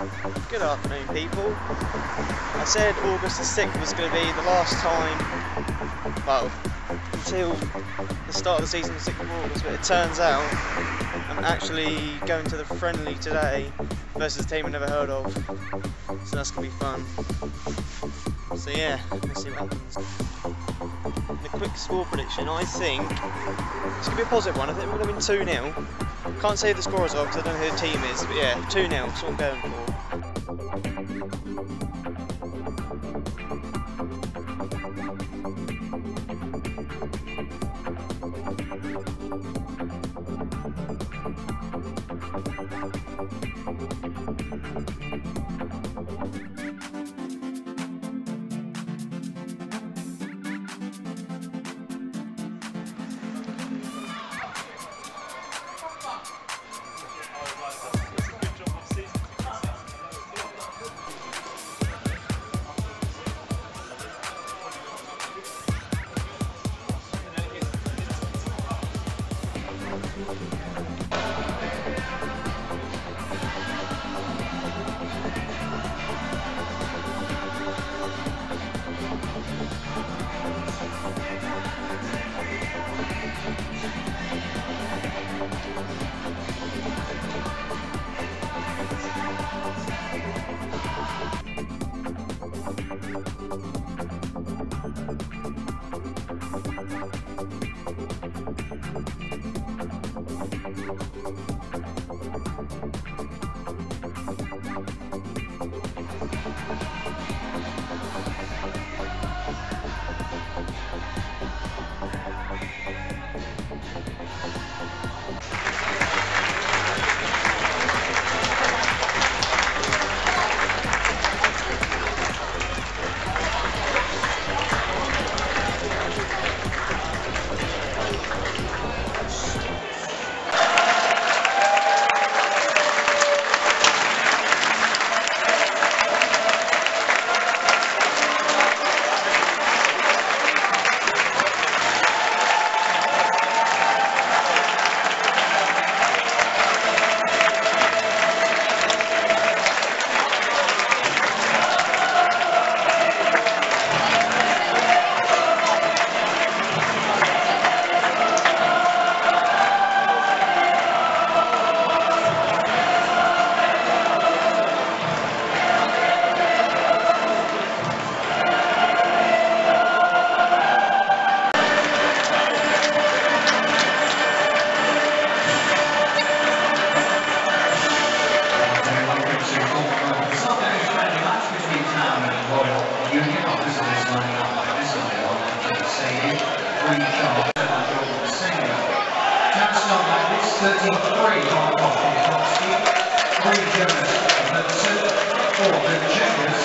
Good afternoon, people. I said August the 6th was going to be the last time, well, until the start of the season, the 6th of August, but it turns out I'm actually going to the friendly today versus a team I've never heard of, so that's going to be fun. So yeah, let's see what happens. The quick score prediction, I think, it's going to be a positive one. I think we're going to win 2 0. Can't say the score as well because I don't know who the team is, but yeah, 2 0, that's what I'm going for. three hot coffee Foxy, three Jonas Knudsen, four Ben Chambers,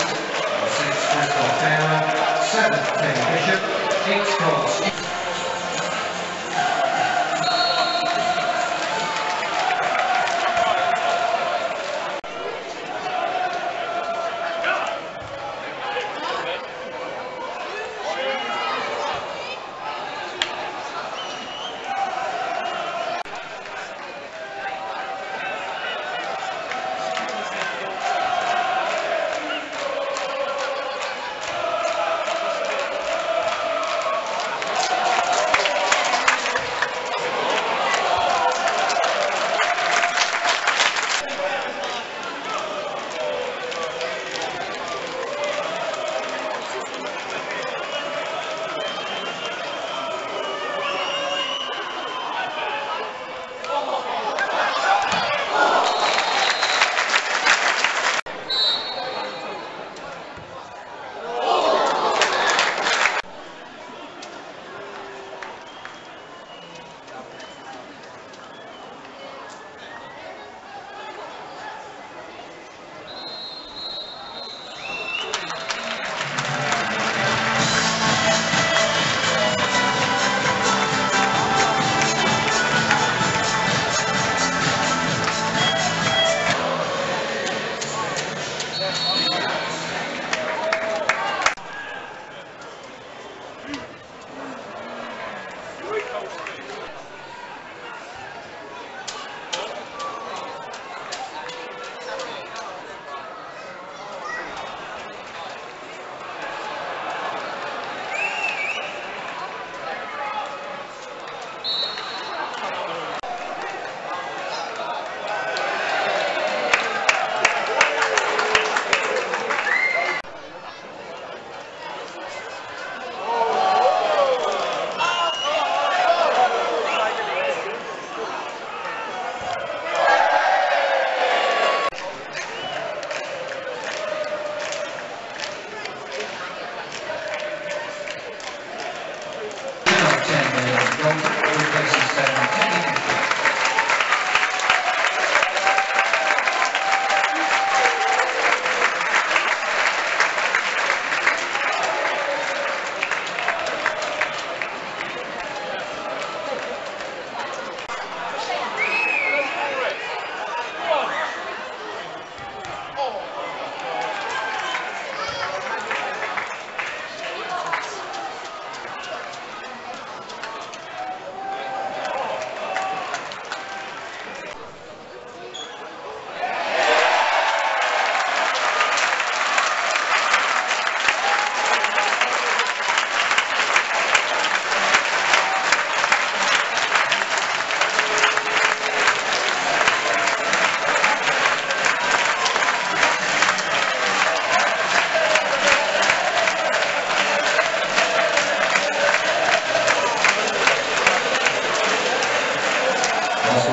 six Christoph Dara, seven Ben Bishop, eight Scott Gracias.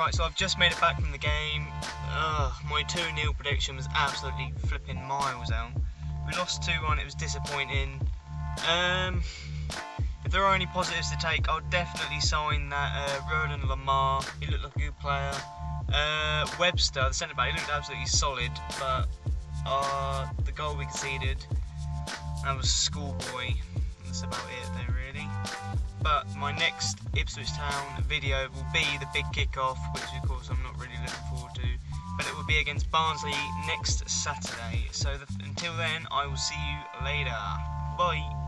Right, so I've just made it back from the game. Ugh, my 2 0 prediction was absolutely flipping miles out. We lost 2 1, it was disappointing. Um, if there are any positives to take, I'll definitely sign that uh, Roland Lamar. He looked like a good player. Uh, Webster, the centre back, he looked absolutely solid, but uh, the goal we conceded, that was schoolboy. That's about it there, really. But my next Ipswich Town video will be the big kickoff, which of course I'm not really looking forward to. But it will be against Barnsley next Saturday. So the, until then, I will see you later. Bye.